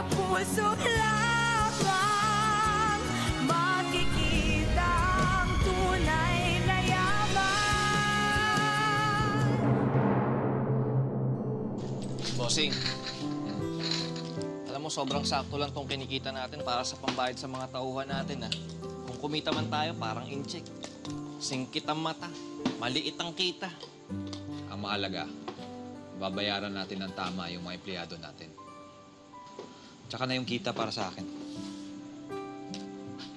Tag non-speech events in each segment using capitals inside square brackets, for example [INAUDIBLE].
sa puso lamang makikita ang tunay na yaman. Bossing, alam mo sobrang sakto lang tong kinikita natin para sa pambayad sa mga tauhan natin ah. Kung kumita man tayo, parang incheck. Singkit ang mata, maliit ang kita. Ang mahalaga, babayaran natin ng tama yung mga empleyado natin. Tsaka na yung kita para sa akin.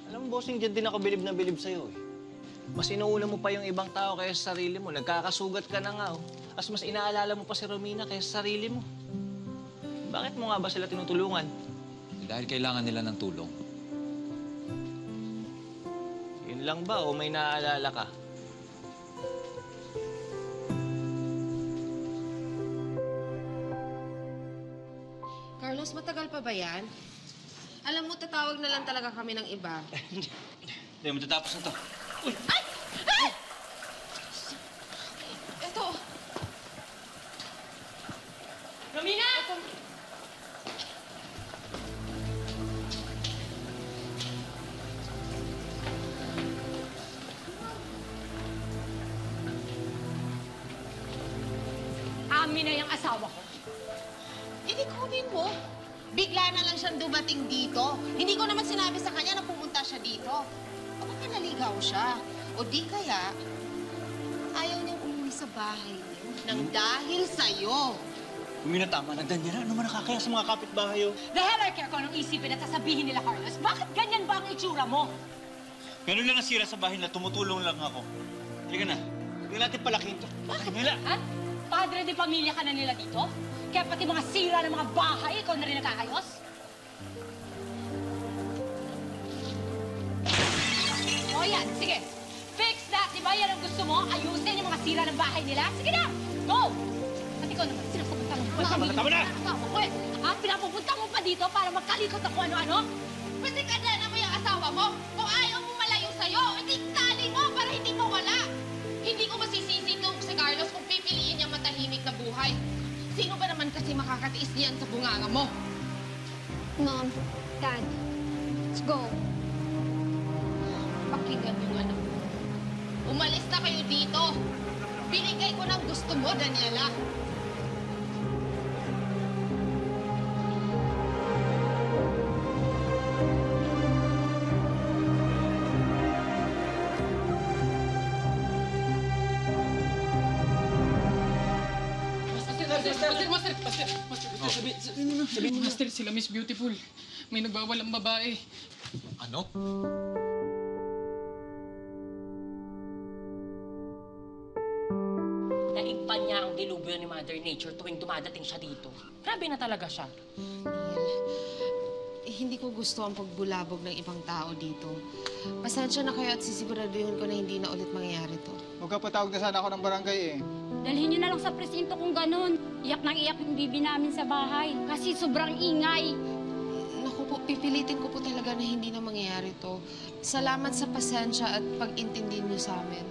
Alam mo, bossing, dyan din ako bilib na bilib sa'yo eh. Mas inuuna mo pa yung ibang tao kaysa sa sarili mo. Nagkakasugat ka na nga oh. As mas inaalala mo pa si Romina kaysa sa sarili mo. Bakit mo nga ba sila tinutulungan? Eh, dahil kailangan nila ng tulong. Yun lang ba o may naaalala ka? Carlos, matagal pa ba yan? Alam mo, tatawag na lang talaga kami ng iba. [LAUGHS] Hindi, matatapos na to. Ito, Romina! Amin na yung asawa ko. hindi kunin mo. Bigla na lang siyang dumating dito. Hindi ko naman sinabi sa kanya na pumunta siya dito. O baka naligaw siya. O di kaya, ayaw niyang umuwi sa bahay niyo nang dahil sa'yo. Romina, tama na ganyan. Ano man nakakaya sa mga kapitbahay oh? The hell I care kung anong isipin at sasabihin nila, Carlos. Bakit ganyan ba ang itsura mo? Ganun lang nasira sa bahay na tumutulong lang ako. Halika na. Hindi natin palakihin to. Bakit? Nila. Ha? Padre de pamilya ka na nila dito? Kaya pati mga sira ng mga bahay, ikaw na rin nagkakayos? O yan, sige. Fix that, di ba? Yan ang gusto mo? Ayusin yung mga sira ng bahay nila? Sige na! Go! At ikaw naman, sinapupunta mo. Tama na, tama na! Tama ko eh. Ha? Pinapupunta mo pa dito para magkalikot ako ano-ano? Pwede ka na naman yung asawa mo. Kung ayaw mo malayo sa'yo, hindi kasi makakatiis niyan sa bunganga mo? Mom, Dad, let's go. Pakinggan yung anak mo. Umalis na kayo dito. Binigay ko ng gusto mo, Daniela. Master, master, master, master, master, sabi, sabi, master, sila Miss Beautiful. May nagbawalang babae. Ano? Naigpan niya ang dilubyo ni Mother Nature tuwing dumadating siya dito. Grabe na talaga siya. Eh, hindi ko gusto ang pagbulabog ng ibang tao dito. Pasensya na kayo at sisiguraduhin ko na hindi na ulit mangyayari to. Magkapatawag na sana ako ng barangay eh. Dalhin niyo na lang sa presinto kung ganun. Iyak nang iyak yung bibi namin sa bahay. Kasi sobrang ingay. Naku po, pipilitin ko po talaga na hindi na mangyayari to. Salamat sa pasensya at pag-intindi niyo sa amin.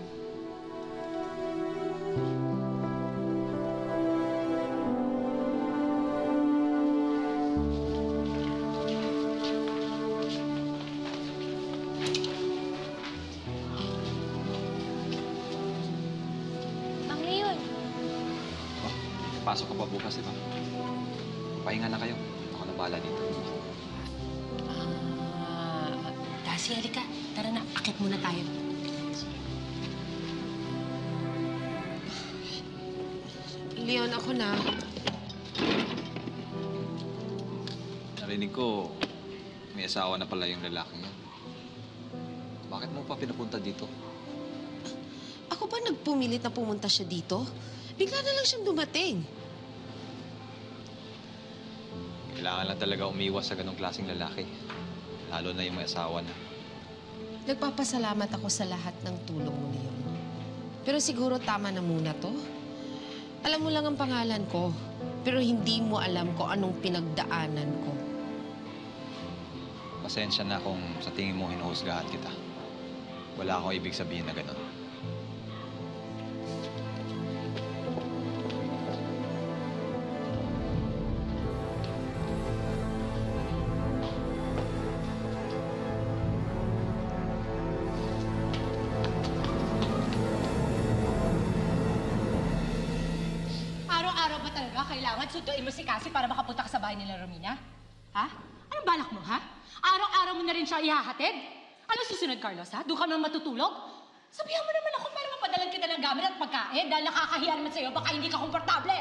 Asawa na pala yung lalaking yan. Bakit mo pa pinapunta dito? Ako ba nagpumilit na pumunta siya dito? Bigla na lang siyang dumating. Kailangan lang talaga umiwas sa ganong klaseng lalaki. Lalo na yung may asawa na. Nagpapasalamat ako sa lahat ng tulong mo, Leon. Pero siguro tama na muna to. Alam mo lang ang pangalan ko, pero hindi mo alam kung anong pinagdaanan ko. Pasensya na kung sa tingin mo hinuhusgahan kita. Wala akong ibig sabihin na ganun. Araw-araw ba talaga kailangan sunduin mo si Cassie para makapunta ka sa bahay nila Romina? Ha? Anong balak mo, ha? Araw-araw mo na rin siya ihahatid? Ano susunod, Carlos, ha? Doon ka naman matutulog? Sabihan mo naman ako para mapadalan kita ng gamit at pagkain dahil nakakahiya naman sa'yo, baka hindi ka komportable.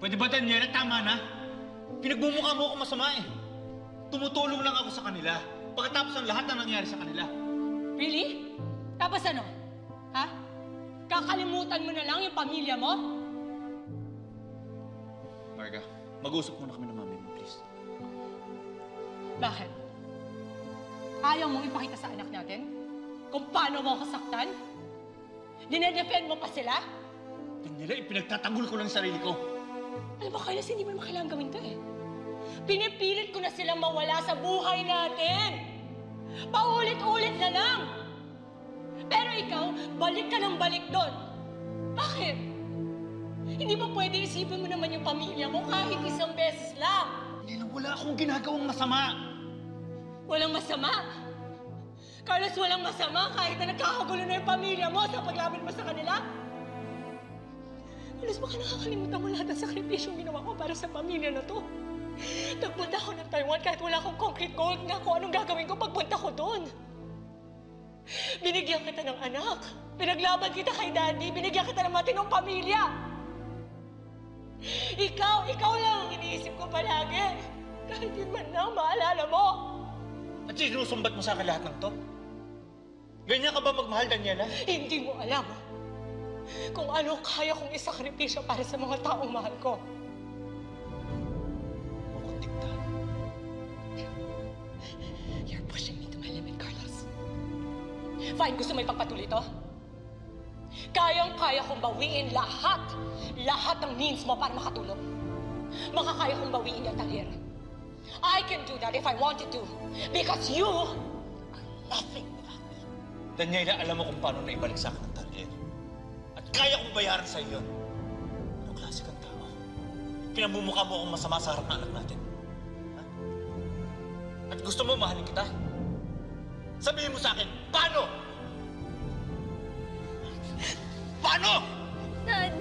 Pwede ba, Daniela? Tama na. Pinagbumukha mo ako masama eh. Tumutulong lang ako sa kanila. Pagkatapos ng lahat na nangyari sa kanila. Really? Tapos ano? Ha? Kakalimutan mo na lang yung pamilya mo? Marga, mag-usap muna kami ng mami mo, please. Bakit? Ayaw mong ipakita sa anak natin kung paano mo ako saktan? Dinedefend mo pa sila? Daniela, ipinagtatanggol ko lang yung sarili ko. Alam mo, Carlos, hindi mo naman kailangan gawin to eh. Pinipilit ko na silang mawala sa buhay natin. Paulit-ulit na lang. Pero ikaw, balik ka ng balik doon. Bakit? Hindi ba pwede isipin mo naman yung pamilya mo kahit isang beses lang? Daniela, wala akong ginagawang masama. Walang masama. Carlos, walang masama kahit na nagkakagulo na yung pamilya mo sa paglaban mo sa kanila. Carlos, baka nakakalimutan mo lahat ng sakripisyong ginawa ko para sa pamilya na to. Nagpunta ako ng Taiwan kahit wala akong concrete goal na kung anong gagawin ko pagpunta ko doon. Binigyan kita ng anak. Pinaglaban kita kay daddy. Binigyan kita ng matinong pamilya. Ikaw, ikaw lang ang iniisip ko palagi. Kahit yun man lang maalala mo. At sinusumbat mo sa akin lahat ng to? Ganyan ka ba magmahal, Daniela? Hindi mo alam kung ano kaya kong isakripisyo para sa mga taong mahal ko. Mukhang digtaan. You're pushing me to my limit, Carlos. Fine, gusto mo ipagpatuloy to? Kayang-kaya kong bawiin lahat, lahat ng means mo para makatulong. Makakaya kong bawiin yung talir. I can do that if I wanted to. Because you are nothing without me. Daniela, alam mo kung paano na ibalik sa akin ang talir. At kaya kong bayaran sa iyo. Anong klase kang tao? Pinamumukha mo akong masama sa harap ng anak natin. Ha? At gusto mo mahalin kita? Sabihin mo sa akin, paano? [LAUGHS] Paano? Dad!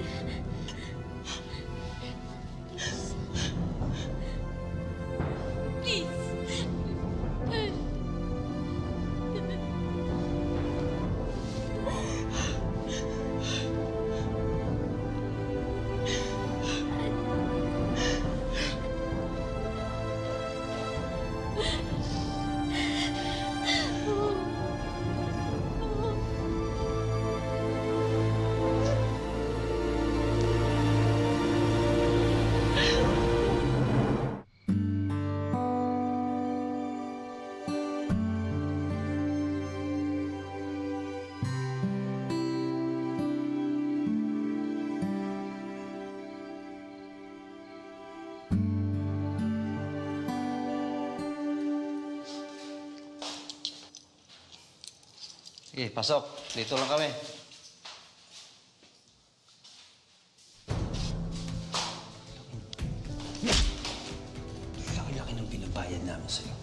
Sige, pasok. Dito lang kami. Laki-laki ng binabayad namin sa'yo.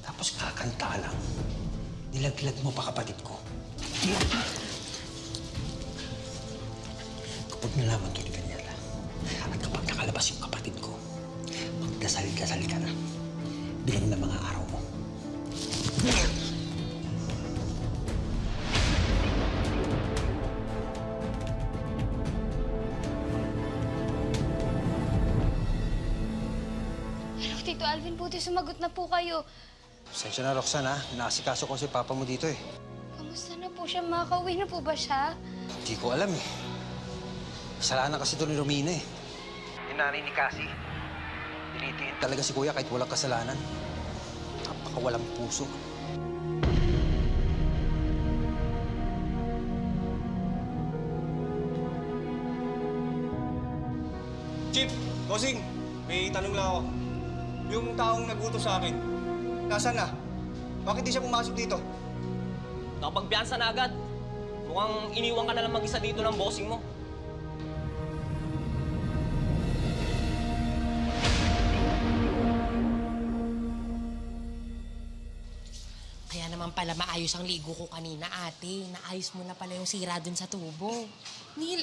Tapos kakanta lang. Nilaglag mo pa kapatid ko. Kapag nalaman to ni Daniela, at kapag nakalabas yung kapatid ko, magdasal-dasal ka na. Bilang na mga araw mo. Buti sumagot na po kayo. Sensya na, Roxanne, ha? Inaasikaso ko si Papa mo dito, eh. Kamusta na po siya? Makakauwi na po ba siya? Hindi ko alam, eh. Kasalanan kasi ito ni Romina, eh. Yung nanay ni Cassie. Tinitiin talaga si Kuya kahit walang kasalanan. Napakawalang puso. Chief, Bossing, may tanong lang ako. Yung taong nagutos sa akin, nasaan na? Bakit di siya pumasok dito? Nakapagbiyansa na agad. Mukhang iniwan ka na lang mag-isa dito ng bossing mo. Kaya naman pala maayos ang ligo ko kanina, ate. Naayos mo na pala yung sira dun sa tubo. Neil,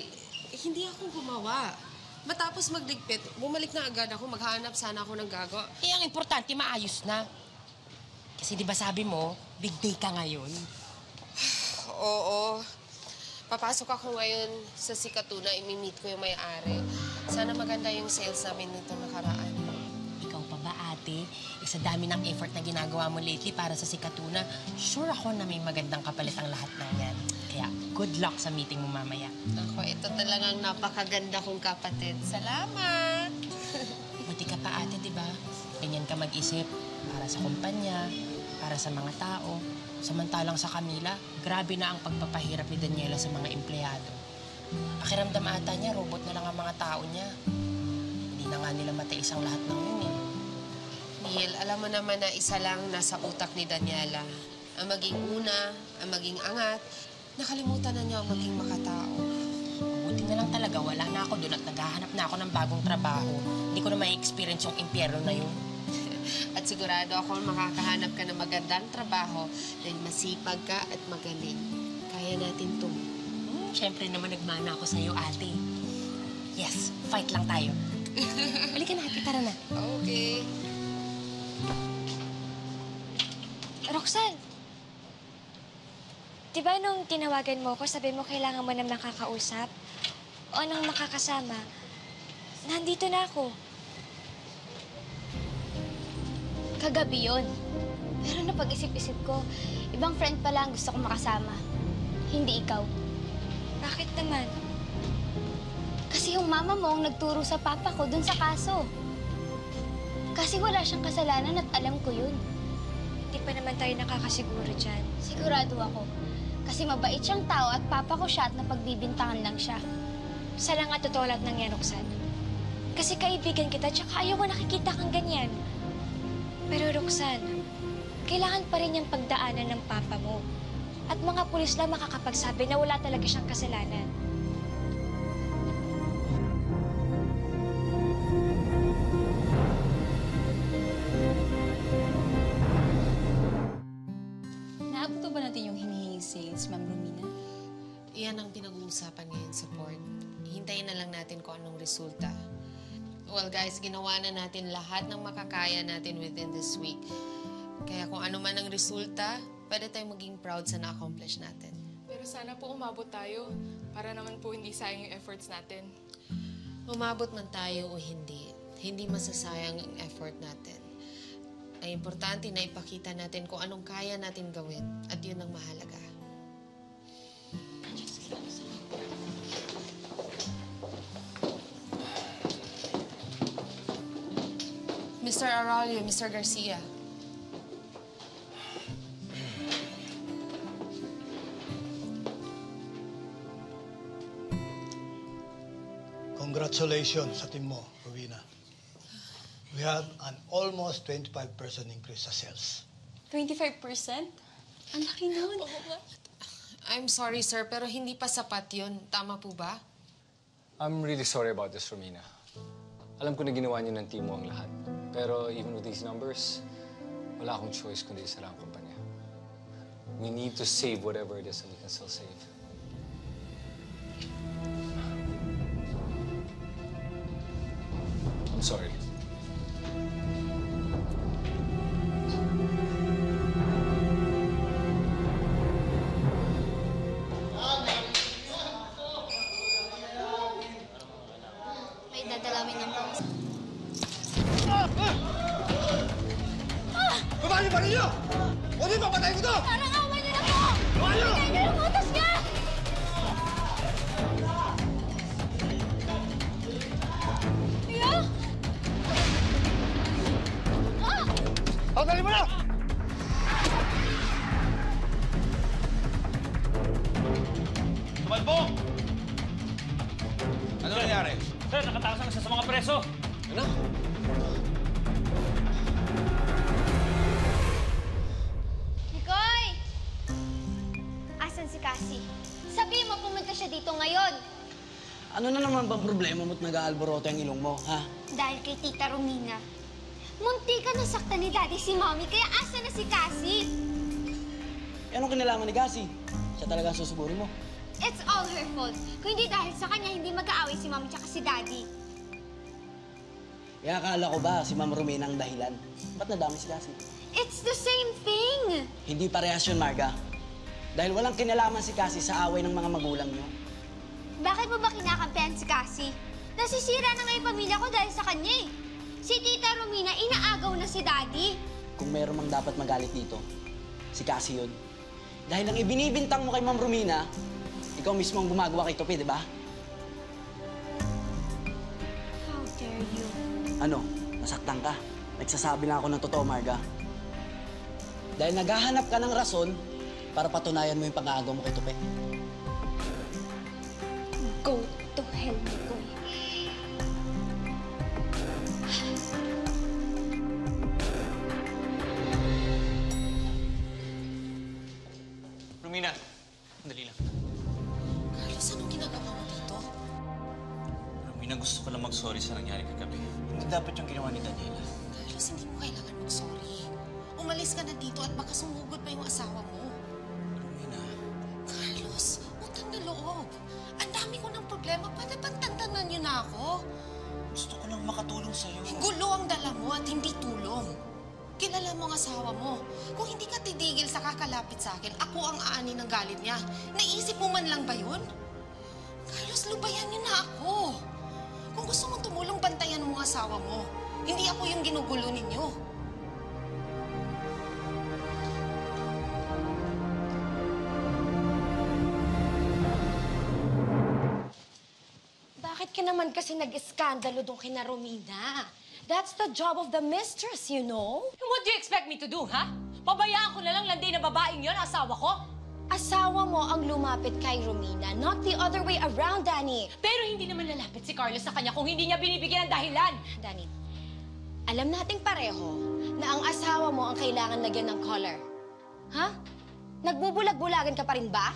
hindi ako gumawa. Matapos magligpit, bumalik na agad ako. Maghanap sana ako ng gago. Eh, ang importante, maayos na. Kasi di ba sabi mo, big day ka ngayon? [SIGHS] Oo. Papasok ako ngayon sa Sikatuna, imi-meet ko yung may-ari. Sana maganda yung sales namin nito nakaraan. Ikaw pa ba, ate? Eh, sa dami ng effort na ginagawa mo lately para sa Sikatuna, sure ako na may magandang kapalit ang lahat ng yan. Kaya, good luck sa meeting mo mamaya. Ako, ito talagang napakaganda kong kapatid. Salamat! [LAUGHS] Buti ka pa, ate, di ba? Ganyan ka mag-isip para sa kumpanya, para sa mga tao. Samantalang sa Camila, grabe na ang pagpapahirap ni Daniela sa mga empleyado. Pakiramdam ata niya, robot na lang ang mga tao niya. Hindi na nga nila matiis ang lahat ng yun eh. Neil, alam mo naman na isa lang nasa utak ni Daniela. Ang maging una, ang maging angat. Nakalimutan na niya ang maging makatao. Buti na lang talaga, wala na ako doon at naghahanap na ako ng bagong trabaho. Hindi ko na ma-experience yung impyerno na yun. [LAUGHS] At sigurado ako makakahanap ka ng magandang trabaho dahil masipag ka at magaling. Kaya natin to. Hmm, Siyempre naman nagmana ako sa'yo, ate. Yes, fight lang tayo. [LAUGHS] Halika na, ate, tara na. Okay. Roxanne! Di ba nung tinawagan mo ko, sabi mo kailangan mo na makakausap o nang makakasama, nandito na ako. Kagabi yun. Pero napag-isip-isip ko, ibang friend pala ang gusto kong makasama. Hindi ikaw. Bakit naman? Kasi yung mama mo ang nagturo sa papa ko dun sa kaso. Kasi wala siyang kasalanan at alam ko yun. Di pa naman tayo nakakasiguro dyan. Sigurado ako. Kasi mabait siyang tao at papa ko siya at napagbibintangan lang siya. Sa lang at totoo lahat ng yan. Kasi kaibigan kita tsaka ayaw ko nakikita kang ganyan. Pero Roxanne, kailangan pa rin yung pagdaanan ng papa mo. At mga pulis lang makakapagsabi na wala talaga siyang kasalanan. Iyan ang pinag-uusapan ngayon sa board. Hintayin na lang natin kung anong resulta. Well, guys, ginawa na natin lahat ng makakaya natin within this week. Kaya kung ano man ang resulta, pwede tayong maging proud sa na-accomplish natin. Pero sana po umabot tayo para naman po hindi sayang yung efforts natin. Umabot man tayo o hindi, hindi masasayang ang effort natin. Ang importante na ipakita natin kung anong kaya natin gawin at yun ang mahalaga. Mr. Arroyo, Mr. Garcia. Congratulations sa team mo, Rowena. We have an almost 25% increase sa sales. 25%? Ang laki nun. I'm sorry, sir, pero hindi pa sapat yun. Tama po ba? I'm really sorry about this, Romina. Alam ko na ginawa niyo ng team mo ang lahat. Pero even with these numbers, wala akong choice kundi isara ang kumpanya. We need to save whatever it is that we can still save. I'm sorry. Nag-aalboroto ang ilong mo, ha? Dahil kay Tita Romina. Munti ka nasaktan ni Daddy si Mommy, kaya asa na si Cassie? Eh, anong kinalaman ni Gasi? Siya talaga ang mo. It's all her fault. Kung hindi dahil sa kanya, hindi mag-aaway si Mommy tsaka si Daddy. Kaya akala ko ba si Ma'am Romina ang dahilan? Ba't nadami si Cassie? It's the same thing! Hindi parehas yun, Marga. Dahil walang kinalaman si Cassie sa away ng mga magulang niyo. Bakit mo ba kinakampihan si Cassie? Nasisira na nga yung pamilya ko dahil sa kanya eh. Si Tita Romina, inaagaw na si Daddy. Kung meron mang dapat magalit dito, si Cassie yun. Dahil ang ibinibintang mo kay Ma'am Romina, ikaw mismo ang gumagawa kay Topi, di ba? How dare you? Ano? Nasaktan ka? Nagsasabi lang ako ng totoo, Marga. Dahil naghahanap ka ng rason para patunayan mo yung pag-aagaw mo kay Tope. Go to hell, baka sumugod pa yung asawa mo. Romina. Carlos, utang na loob. Ang dami ko ng problema. Pwede bang tantanan niyo na ako? Gusto ko lang makatulong sa'yo. Gulo ang dala mo at hindi tulong. Kilala mo ang asawa mo. Kung hindi ka titigil sa kakalapit sa akin, ako ang aani ng galit niya. Naisip mo man lang ba yun? Carlos, lubayan niyo na ako. Kung gusto mong tumulong, bantayan mo ang asawa mo. Hindi ako yung ginugulo ninyo. Ka naman kasi nag-iskandalo doon kina Romina? That's the job of the mistress, you know? What do you expect me to do, ha? Pabayaan ko na lang landay na babaeng yon, asawa ko? Asawa mo ang lumapit kay Romina, not the other way around, Danny. Pero hindi naman lalapit si Carlos sa kanya kung hindi niya binibigyan ng dahilan. Danny, alam nating pareho na ang asawa mo ang kailangan lagyan ng collar. Ha? Nagbubulag-bulagan ka pa rin ba?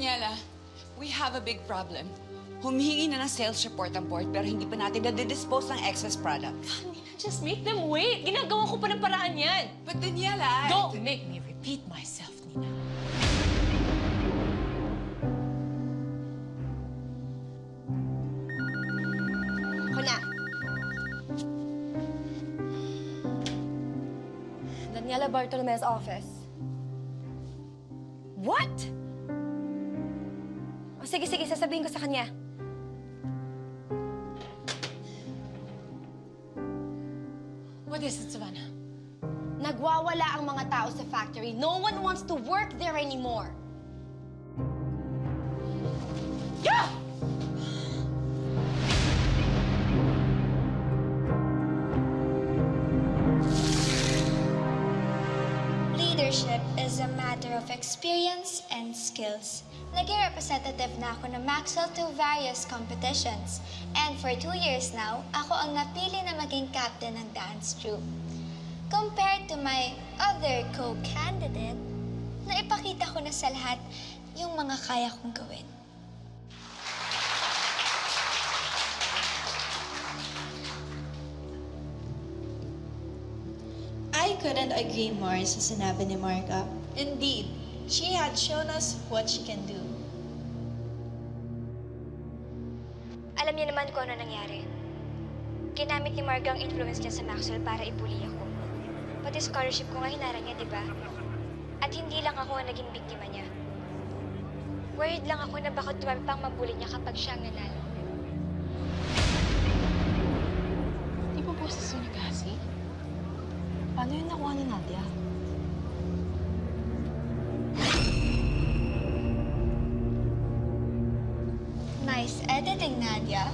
Daniela, we have a big problem. Humihingi na ng sales report ang board pero hindi pa natin na-dispose ng excess product. Just make them wait. Ginagawa ko pa ng paraan yan. But Daniela, I- Don't make me repeat myself, Nina. Ako na. Daniela Bartolome's office. What? Sige, sige, sasabihin ko sa kanya. What is it, Savannah? Nagwawala ang mga tao sa factory. No one wants to work there anymore. Skills. Naging representative na ako ng Maxwell to various competitions. And for two years now, ako ang napili na maging captain ng dance troupe. Compared to my other co-candidate, naipakita ko na sa lahat yung mga kaya kong gawin. I couldn't agree more sa sinabi ni Marga. Indeed, she had shown us what she can do. Alam niya naman kung ano nangyari. Ginamit ni Marga ang influence niya sa Maxwell para ibuli ako. Pati scholarship ko nga hinara niya, di ba? At hindi lang ako ang naging biktima niya. Worried lang ako na baka dumami pang mabuli niya kapag siya ang nanalo. Nice editing, Nadia.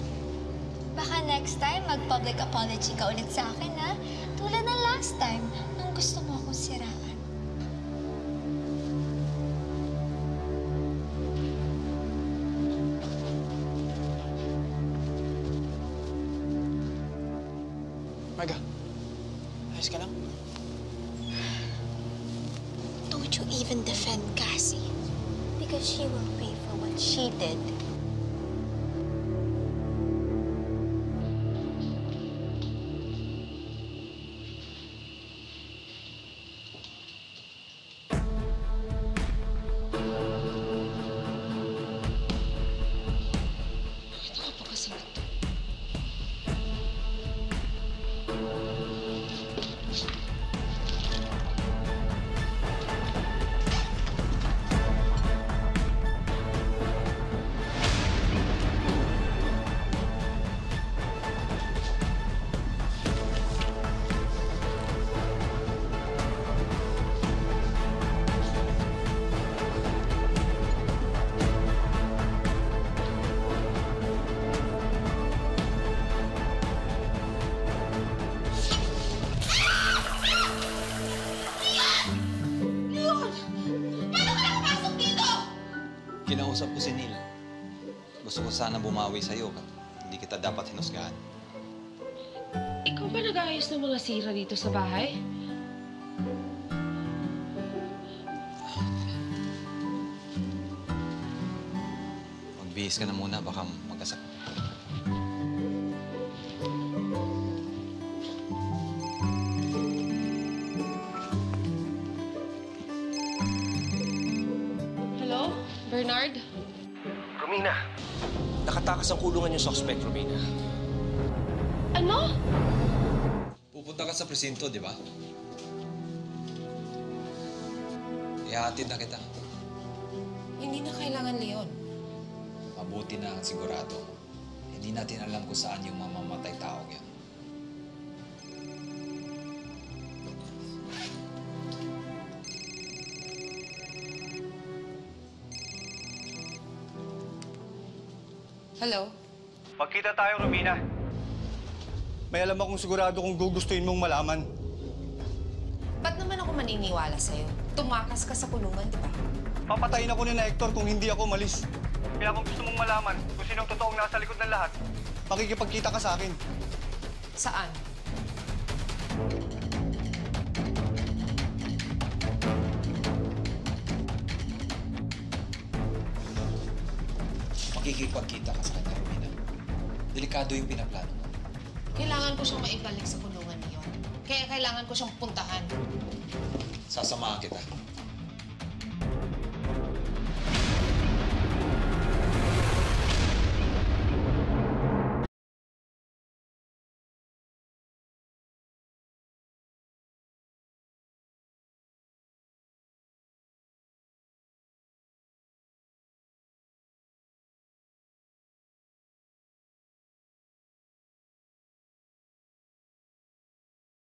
Baka next time, mag-public apology ka ulit sa akin, ha? Tulad ng last time, nung gusto mo akong siraan. Kausap ko si Neil. Gusto ko sana bumawi sa'yo. Hindi kita dapat hinusgahan. Ikaw ba nag-aayos ng mga sira dito sa bahay? Magbihis ka na muna, baka magkasak. Nakatakas ang kulungan yung suspect, Romina. Ano? Pupunta ka sa presinto, di ba? Ihahatid na kita. Hindi na kailangan, Leon. Mabuti na ang sigurado. Hindi natin alam kung saan yung mamamatay tao yan. Hello? Magkita tayo, Romina. May alam akong sigurado kung gugustuhin mong malaman. Ba't naman ako maniniwala sa'yo? Tumakas ka sa kulungan, di ba? Papatayin ako ni na Hector kung hindi ako malis. Kaya kung gusto mong malaman kung sinong totoong nasa likod ng lahat, makikipagkita ka sa akin. Saan? Makikipagkita ka sa kanya, Romina. Delikado yung pinaplano mo. Kailangan ko siyang maibalik sa kulungan niyon. Kaya kailangan ko siyang puntahan. Sasamahan kita.